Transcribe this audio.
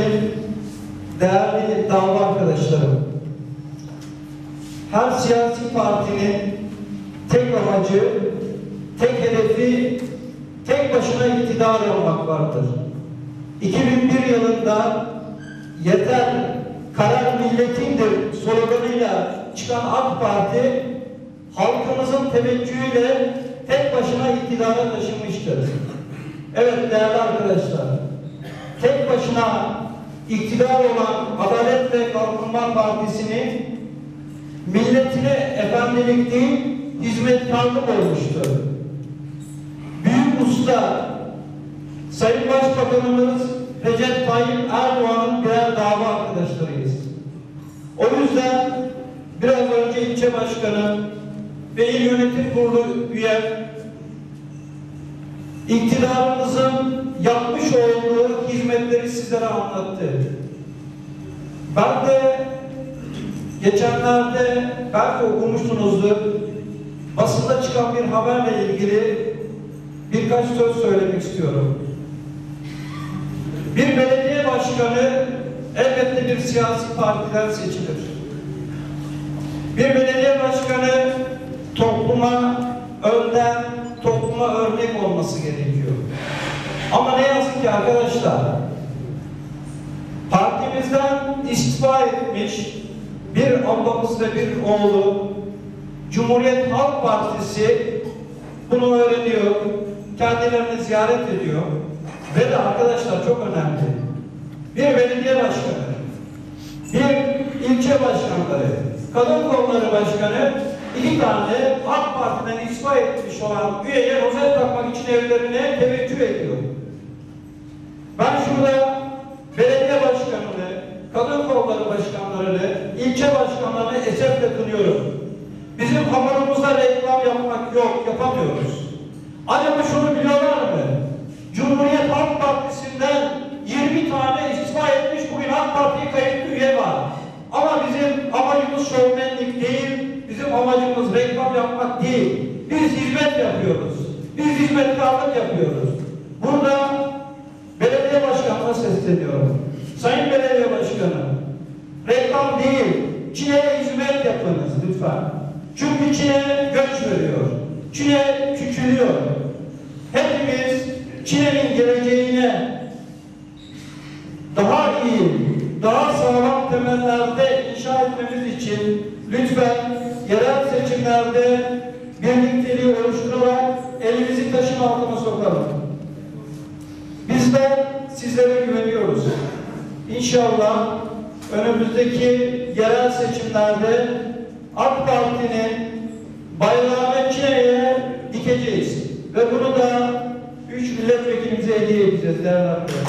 Benim değerli dava arkadaşlarım, her siyasi partinin tek amacı, tek hedefi, tek başına iktidar olmak vardır. 2001 yılında yeter karar milletindir sloganıyla çıkan AK Parti halkımızın teveccühüyle tek başına iktidara taşınmıştır. Evet değerli arkadaşlar, tek başına iktidar olan Adalet ve Kalkınma Partisi'nin milletine efendilik değil, hizmetkarlık olmuştur. Büyük usta Sayın Başbakanımız Recep Tayyip Erdoğan'ın birer dava arkadaşlarıyız. O yüzden biraz önce ilçe başkanı ve il yönetim kurulu üye iktidarımızın yapmış olduğu sizlere anlattı. Ben de geçenlerde belki okumuşsunuzdur basında çıkan bir haberle ilgili birkaç söz söylemek istiyorum. Bir belediye başkanı elbette bir siyasi partiden seçilir. Bir belediye başkanı topluma önden, topluma örnek olması gerekiyor. Ama ne yazık ki arkadaşlar, partimizden istifa etmiş bir ablamız ve bir oğlu Cumhuriyet Halk Partisi bunu öğreniyor, kendilerini ziyaret ediyor ve de arkadaşlar çok önemli. Bir belediye başkanı, bir ilçe başkanları, kadın kolları başkanı iki tane AK Parti'den istifa etmiş olan üyeye rozet takmak için evlerine teveccüh ediyor. Ben şurada belediye başkanını, kadın kolları başkanlarını, ilçe başkanlarını esefle kınıyorum. Bizim hamurumuzda reklam yapmak yok, yapamıyoruz. Acaba şunu biliyorlar mı? Cumhuriyet Halk Partisi'nden 20 tane istifa etmiş bugün AK Parti'ye kayıtlı üye var. Ama bizim amacımız şovmenlik değil, bizim amacımız reklam yapmak değil. Biz hizmet yapıyoruz. Biz hizmetkarlık yapıyoruz. Burada belediye başkanına sesleniyorum. Sayın belediye başkanı, reklam değil, Çin'e hizmet yapınız lütfen. Çünkü Çin'e göç veriyor. Çin'e küçülüyor. Hepimiz Çin'in geleceğine daha iyi, daha sağlam temellerde inşa etmemiz için lütfen yerel seçimlerde birlikteliği oluşturarak elimizi taşın altına sokalım. Bizler sizlere güveniyoruz. İnşallah önümüzdeki yerel seçimlerde AK Parti'nin bayrağını Çin'e dikeceğiz. Ve bunu da üç milletvekilimize hediye edeceğiz değerli arkadaşlar.